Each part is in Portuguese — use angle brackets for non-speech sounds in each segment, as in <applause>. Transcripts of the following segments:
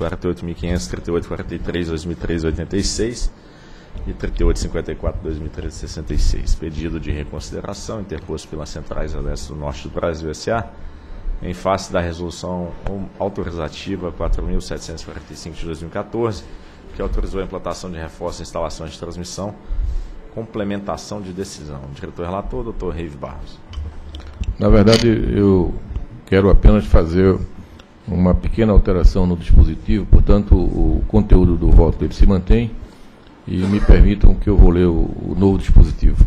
48.500, 3843, 2013, 86 e 3854, 2013, 66. Pedido de reconsideração interposto pelas Centrais Elétricas do Norte do Brasil S.A. em face da resolução autorizativa 4.745 de 2014, que autorizou a implantação de reforços e instalações de transmissão, complementação de decisão. Diretor relator, doutor Reive Barros. Na verdade, eu quero apenas fazer uma pequena alteração no dispositivo, portanto, o conteúdo do voto ele se mantém e me permitam que eu vou ler o, o novo dispositivo.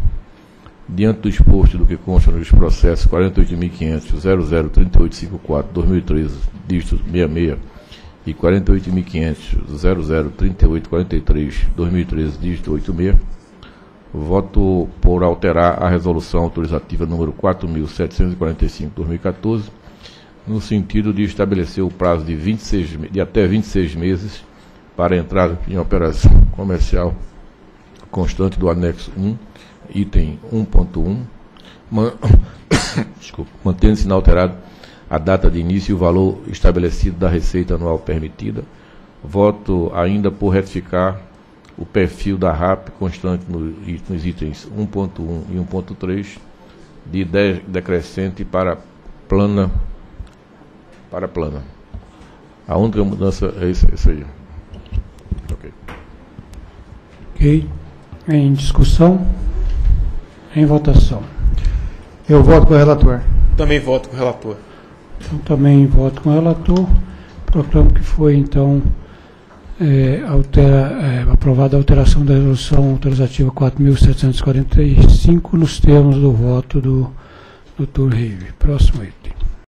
Diante do exposto do que consta nos processos 48.500.003854-2013, dígito 66, e 48.500.003843-2013, dígito 86, voto por alterar a resolução autorizativa número 4.745-2014, no sentido de estabelecer o prazo de, 26, de até 26 meses para a entrada em operação comercial constante do anexo 1, item 1.1, man... <coughs> mantendo-se inalterado a data de início e o valor estabelecido da receita anual permitida. Voto ainda por retificar o perfil da RAP constante nos itens 1.1 e 1.3 de decrescente para plana para plana. A única mudança é isso, é isso aí. Ok. Em discussão? Em votação. Eu voto com o relator. Também voto com o relator. Então, também voto com o relator. Proclamo que foi, então, é, altera, é, aprovada a alteração da resolução autorizativa 4.745 nos termos do voto do Dr. Reive. Próximo item.